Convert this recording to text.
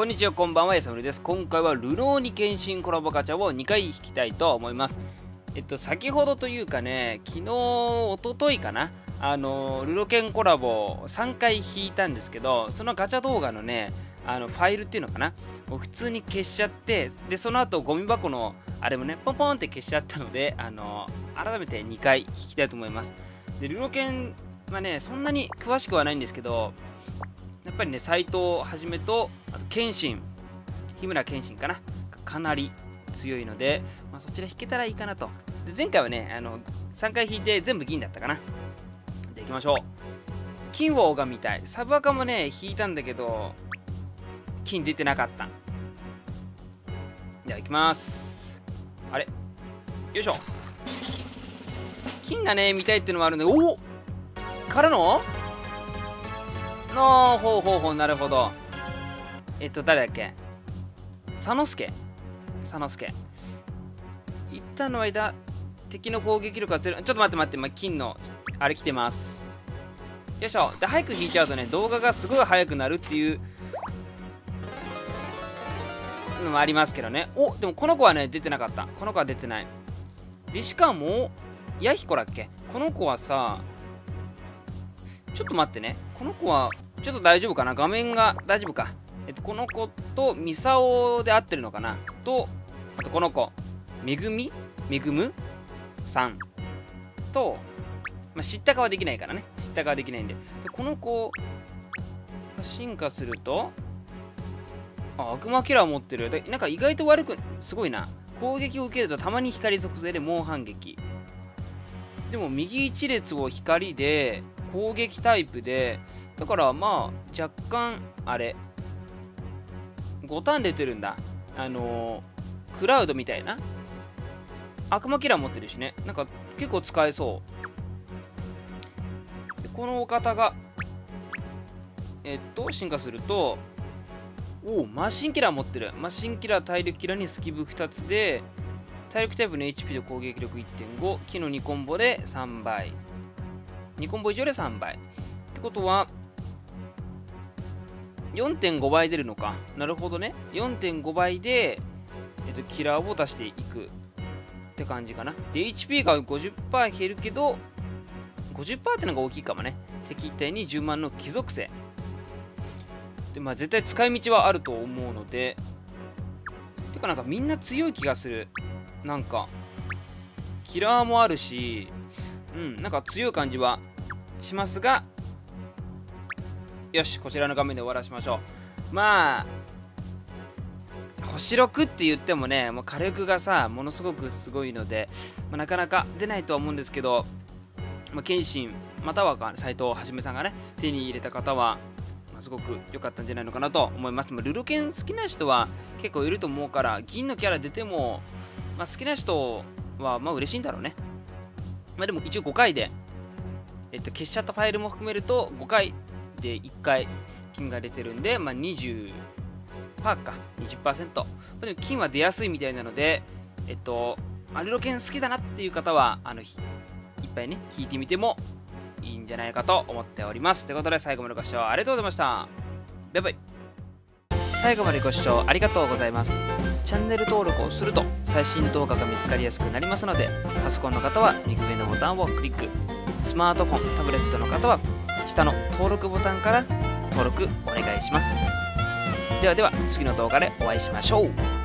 こんにちはこんばんはやさむるです。今回はルノーニケンシンコラボガチャを2回引きたいと思います。えっと先ほどというかね昨日一昨日かな。あのルロケンコラボ3回引いたんですけどそのガチャ動画のねあのファイルっていうのかな。もう普通に消しちゃってでその後ゴミ箱のあれもねポンポンって消しちゃったのであの改めて2回引きたいと思います。でルロケンはねそんなに詳しくはないんですけどやっぱりね斎藤はじめとあと謙信日村謙信かな。かなり強いので、まあ、そちら引けたらいいかなと。で前回はねあの3回引いて全部銀だったかな。でいきましょう。金を拝みたい。サブアカもね引いたんだけど金出てなかった。ではいきます。あれ？よいしょ。金がね見たいっていうのもあるんでおおからの？のほうほうほうなるほど。えっと誰だっけ？佐之助。佐之助。一旦の間敵の攻撃力がゼロ。ちょっと待って待って、まあ、金のあれ来てます。よいしょ。で早く引いちゃうとね動画がすごい速くなるっていうのもありますけどね。おでもこの子はね出てなかった。この子は出てない。でしかもヤヒコだっけ？この子はさちょっと待ってね。この子はちょっと大丈夫かな？画面が大丈夫か。えっとこの子とミサオで合ってるのかな？とあとこの子。めぐみ？めぐむさん。と、まあ、知ったかはできないからね。知ったかはできないんで。でこの子進化するとあ悪魔キラー持ってる。でなんか意外と悪くすごいな。攻撃を受けるとたまに光属性で猛反撃。でも右一列を光で攻撃タイプでだからまあ若干あれ5ターン出てるんだ。あのー、クラウドみたいな。悪魔キラー持ってるしね。なんか結構使えそう。このお方がえっと進化するとおおマシンキラー持ってる。マシンキラー体力キラーにスキブ2つで体力タイプの HP と攻撃力1.5木の2コンボで3倍。2コンボ以上で3倍。ってことは4.5倍出るのか。なるほどね。4.5倍で、えっと、キラーを出していくって感じかな。で HP が50%減るけど50%ってのが大きいかもね。敵一体に10万の貴族性。でまあ絶対使い道はあると思うので。てかなんかみんな強い気がする。なんかキラーもあるしうんなんか強い感じはしますがよしこちらの画面で終わらしましょう。まあ星6って言ってもねもう火力がさものすごくすごいので、まあ、なかなか出ないとは思うんですけど、まあ、謙信または斎藤はじめさんがね手に入れた方は、すごく良かったんじゃないのかなと思います、まあ、ルルケン好きな人は結構いると思うから銀のキャラ出ても、まあ、好きな人はまあ嬉しいんだろうね。まあでも一応5回でえっと消しちゃったファイルも含めると5回で1回金が出てるんで、まあ、20%か20%までも金は出やすいみたいなのでえっとアルロケン好きだなっていう方はあのいっぱいね引いてみてもいいんじゃないかと思っております。ということで最後までご視聴ありがとうございました。バイバイ。最後までご視聴ありがとうございます。チャンネル登録をすると最新動画が見つかりやすくなりますのでパソコンの方は右上のボタンをクリック。スマートフォンタブレットの方は下の登録ボタンから登録お願いします。ではでは次の動画でお会いしましょう。